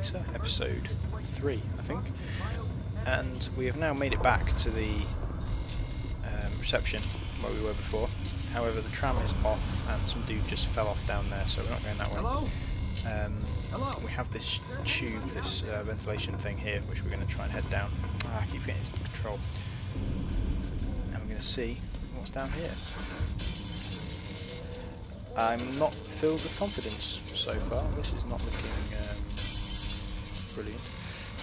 episode 3, I think. And we have now made it back to the um, reception where we were before. However, the tram is off and some dude just fell off down there, so we're not going that way. Hello? Um, Hello? we have this tube, this uh, ventilation thing here, which we're going to try and head down. Ah, I keep getting into control. And we're going to see what's down here. I'm not filled with confidence so far. This is not looking um, brilliant.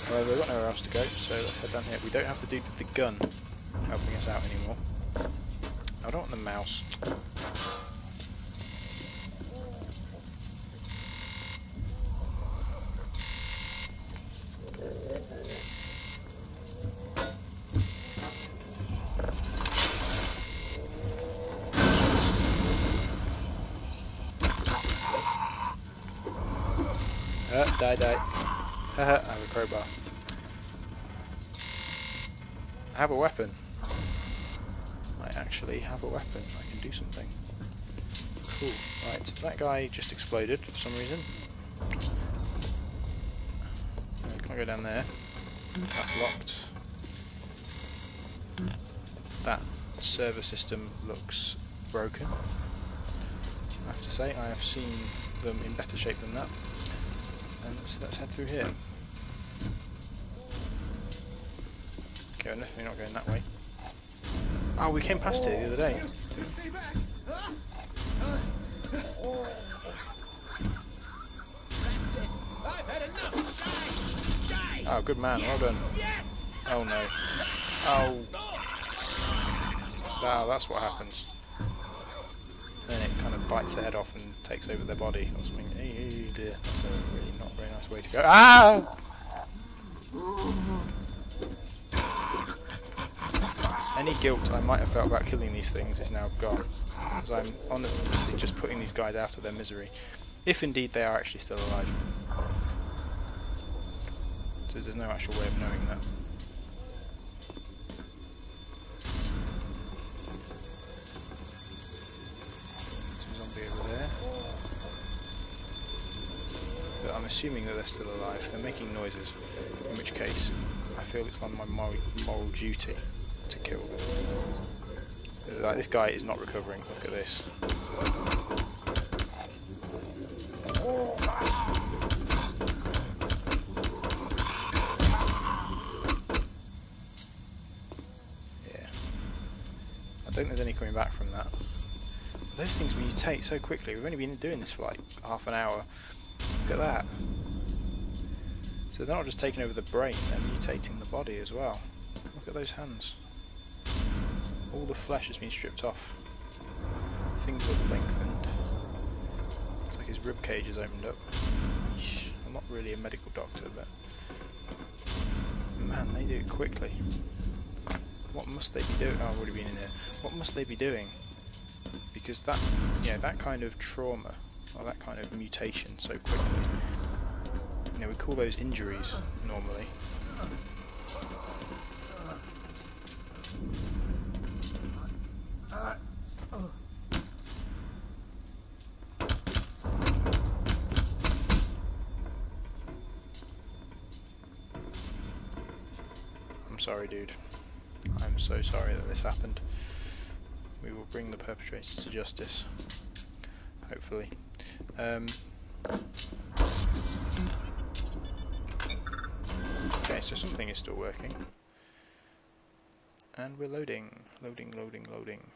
However, we've got nowhere else to go, so let's head down here. We don't have the dude with the gun helping us out anymore. I don't want the mouse. Uh, die, die. I have a crowbar. I have a weapon. I actually have a weapon. I can do something. Cool. Right, that guy just exploded for some reason. Uh, can I go down there? That's locked. That server system looks broken. I have to say, I have seen them in better shape than that. And so let's head through here. Okay, we're definitely not going that way. Oh, we came past it the other day. Oh, good man, well done. Oh no. Oh. Wow, that's what happens. Then it kind of bites the head off and takes over their body or something. Dear. That's a really not very nice way to go. Ah! Any guilt I might have felt about killing these things is now gone. Because I'm honestly just putting these guys out of their misery. If indeed they are actually still alive. So there's no actual way of knowing that. Some zombie over there. But I'm assuming that they're still alive. They're making noises, in which case I feel it's on my moral, moral duty to kill them. Like, this guy is not recovering. Look at this. Yeah. I don't think there's any coming back from that. Those things mutate so quickly. We've only been doing this for like half an hour. Look at that. So they're not just taking over the brain, they're mutating the body as well. Look at those hands. All the flesh has been stripped off. Things are lengthened. It's like his rib cage has opened up. I'm not really a medical doctor, but man, they do it quickly. What must they be doing? Oh, I've already been in there. What must they be doing? Because that, you know, that kind of trauma or that kind of mutation so quickly. You know, we call those injuries normally. I'm sorry, dude. I'm so sorry that this happened. We will bring the perpetrators to justice. Hopefully. Um, okay, so something is still working. And we're loading, loading, loading, loading.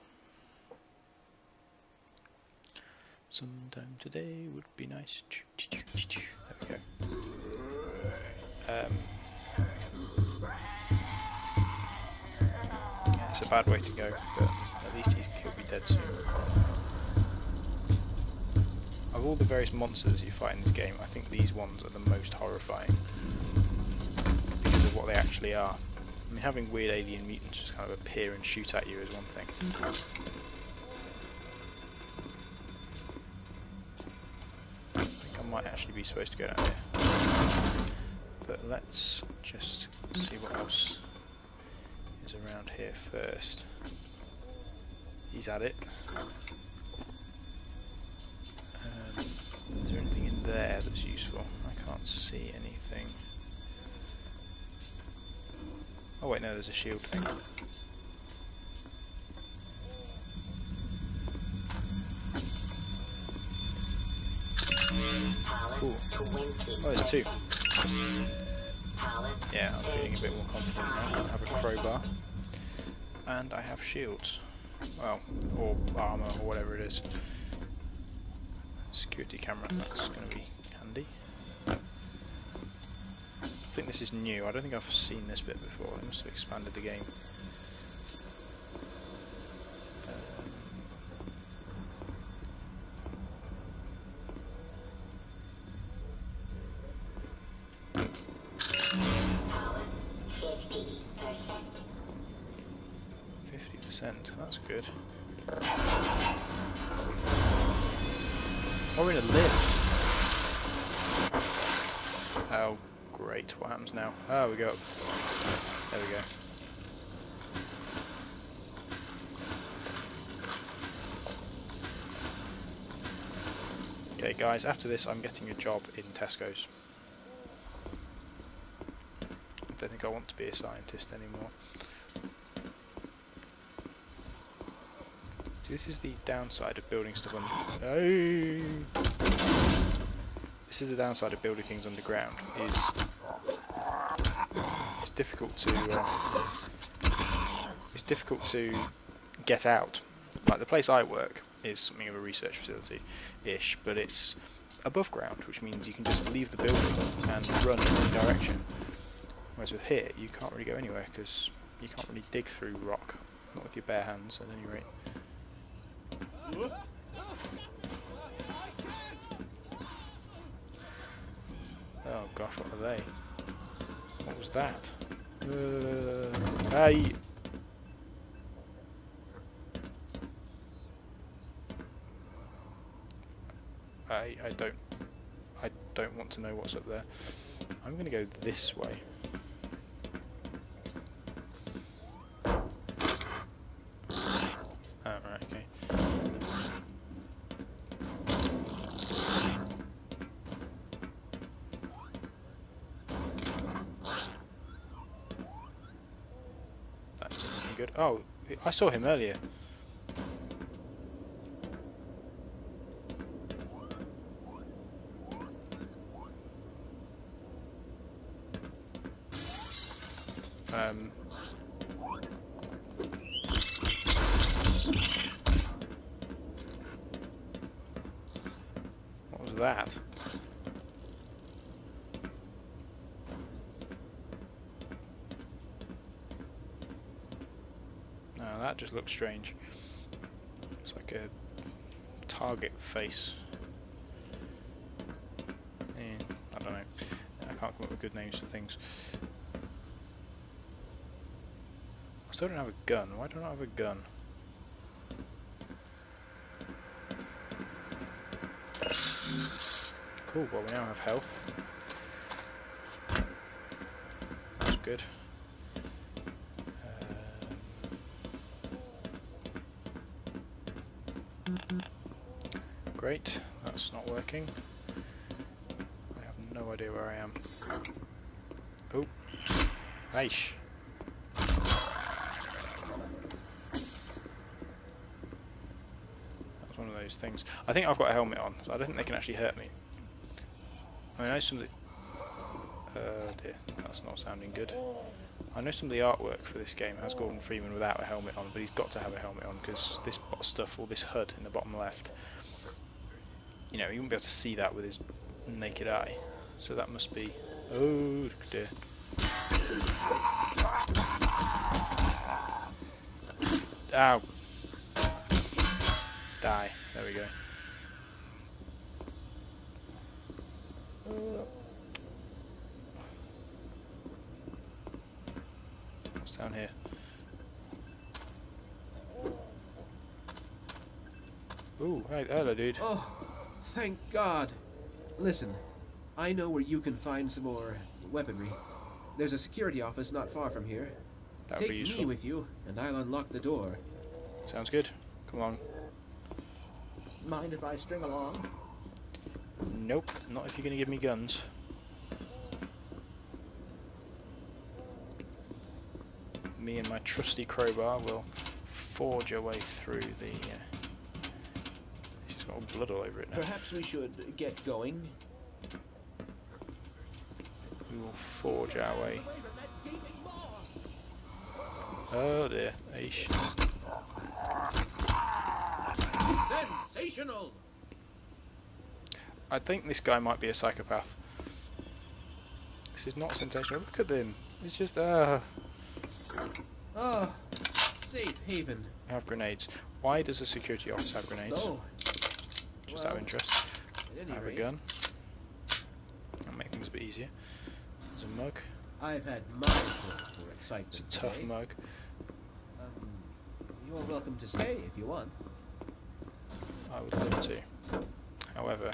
Sometime today would be nice. There we go. Um, yeah, it's a bad way to go, but at least he's, he'll be dead soon. Of all the various monsters you fight in this game, I think these ones are the most horrifying because of what they actually are. I mean, having weird alien mutants just kind of appear and shoot at you is one thing. I think I might actually be supposed to go down here. But let's just see what else is around here first. He's at it. Um, is there anything in there that's useful? I Can't see anything. Oh wait, no, there's a shield thing. Cool. Oh, there's two. Yeah, I'm feeling a bit more confident now. I have a crowbar. And I have shields. Well, or armour, or whatever it is. Security camera, that's going to be handy. I think this is new. I don't think I've seen this bit before. They must have expanded the game. Fifty percent. That's good. Oh, we're in a lift. Oh, great. What happens now? Oh, we go. There we go. Okay, guys, after this, I'm getting a job in Tesco's. I don't think I want to be a scientist anymore. This is the downside of building stuff on. Hey! This is the downside of building things underground. Is it's difficult to uh, it's difficult to get out. Like the place I work is something of a research facility, ish, but it's above ground, which means you can just leave the building and run in any direction. Whereas with here, you can't really go anywhere because you can't really dig through rock, not with your bare hands at any rate. Oh gosh, what are they? What was that? Uh! I I don't I don't want to know what's up there. I'm gonna go this way. Oh, okay. That doesn't look good. Oh, I saw him earlier. Um, what was that? Now that just looks strange. It's like a target face. I don't know. I can't come up with good names for things. I still don't have a gun. Why don't I have a gun? Cool, well we now have health. That's good. Um, great, that's not working. I have no idea where I am. Oh, Aish. That's one of those things. I think I've got a helmet on, so I don't think they can actually hurt me. I know some of the... Oh dear, that's not sounding good. I know some of the artwork for this game has Gordon Freeman without a helmet on, but he's got to have a helmet on because this stuff, all this HUD in the bottom left, you know, he wouldn't be able to see that with his naked eye. So that must be... Oh dear. Ow. Die. There we go. What's down here? Ooh, hey, hello, dude. Oh, Thank God. Listen, I know where you can find some more weaponry. There's a security office not far from here. That would be useful. Take me with you, and I'll unlock the door. Sounds good. Come on. Mind if I string along? Nope, not if you're going to give me guns. Me and my trusty crowbar will forge our way through the... Uh, got all blood all over it now. Perhaps we should get going. We will forge our way. Away from that gaping maw. Oh dear, Aish. Sensational! I think this guy might be a psychopath. This is not sensational. Look at them. It's just uh Ah, safe haven. I have grenades. Why does a security officer have grenades? Oh, Just out of interest. I have a gun. That'll make things a bit easier. There's a mug. I've had my for excitement. It's a tough today. mug. Um, you're welcome to stay if you want. I would love to. However,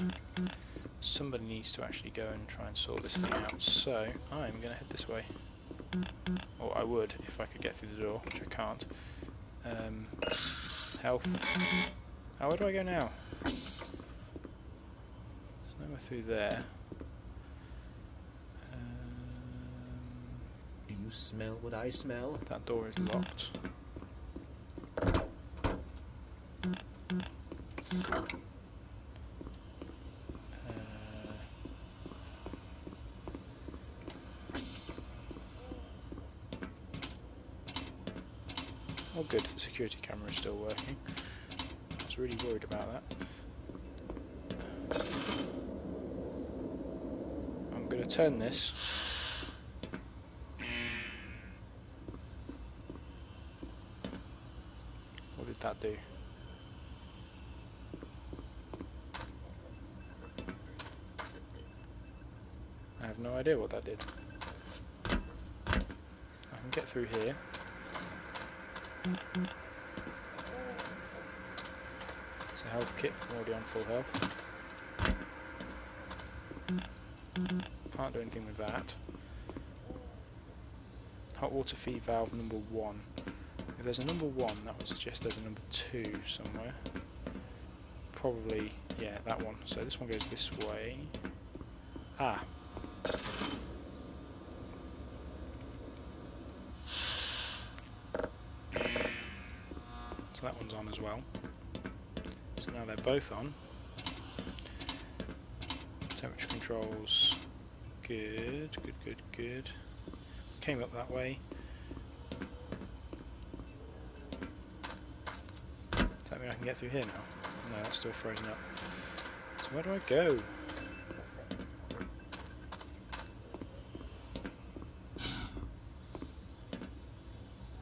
somebody needs to actually go and try and sort this thing out. So I'm going to head this way. Or I would if I could get through the door, which I can't. Um, health. How where do I go now? There's through there. Um, Do you smell what I smell? that door is locked. Uh, Oh good, the security camera is still working. I was really worried about that. I'm going to turn this. What did that do? I have no idea what that did. I can get through here. It's a health kit, I'm already on full health. Can't do anything with that. Hot water feed valve number one. If there's a number one, that would suggest there's a number two somewhere. Probably, yeah, that one. So this one goes this way. Ah. So that one's on as well. So now they're both on. Temperature controls. Good, good, good, good. Came up that way. Does that mean I can get through here now? No, that's still frozen up. So where do I go?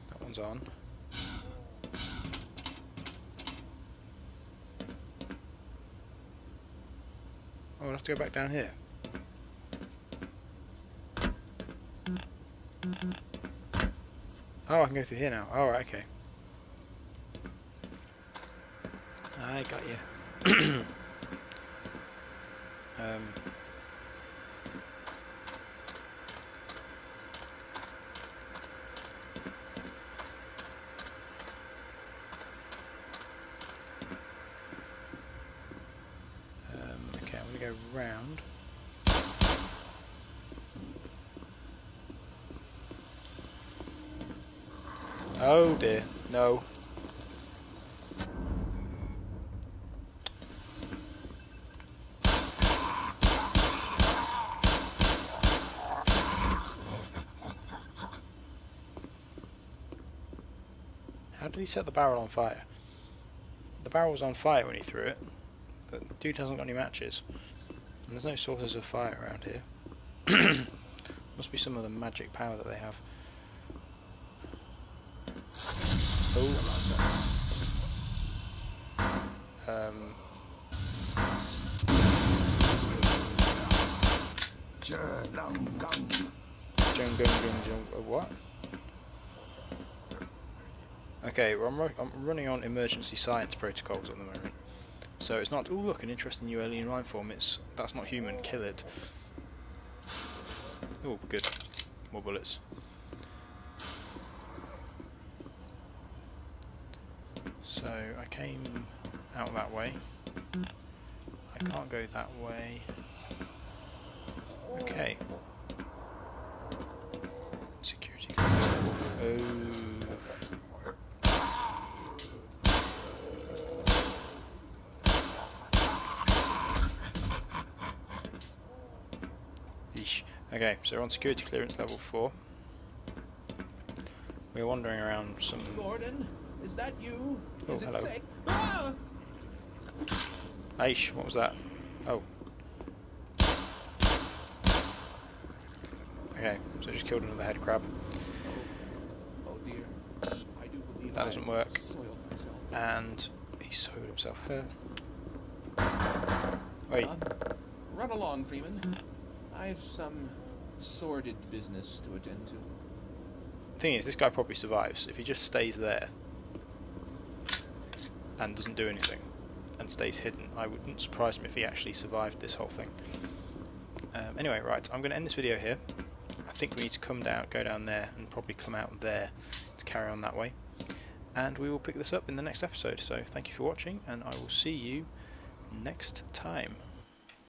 That one's on. Oh, I'll have to go back down here. Oh, I can go through here now. Alright, okay. I got you. um, um, okay, I'm going to go round. Oh dear, no. How did he set the barrel on fire? The barrel was on fire when he threw it, but dude hasn't got any matches. And there's no sources of fire around here. Must be some of the magic power that they have. Oh. Um. What? Okay, well, I'm, I'm running on emergency science protocols at the moment. So it's not, oh look, an interesting new alien life form, it's, that's not human, kill it. Oh, good. More bullets. So I came out that way. I can't go that way. Okay. Security. Oh. Eesh. Okay, so we're on security clearance level 4. We're wandering around some... Gordon, is that you? Oh, hello. safe? Ah! Aish, what was that? Oh. Okay, so just killed another head crab. Oh dear. I do believe That doesn't work. And he sewed himself here. Wait, Um, run along, Freeman. I've some sordid business to attend to. thing is, this guy probably survives if he just stays there and doesn't do anything and stays hidden. I wouldn't surprise me if he actually survived this whole thing. Um, anyway, right, I'm going to end this video here. I think we need to come down, go down there, and probably come out there to carry on that way. And we will pick this up in the next episode. So thank you for watching, and I will see you next time.